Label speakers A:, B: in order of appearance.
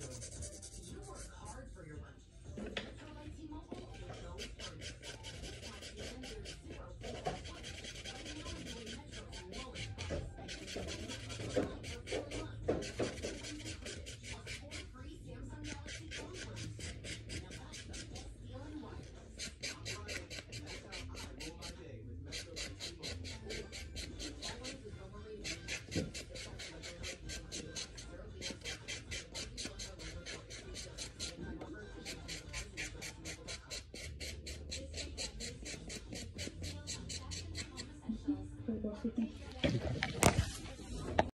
A: So.
B: 我确
C: 定。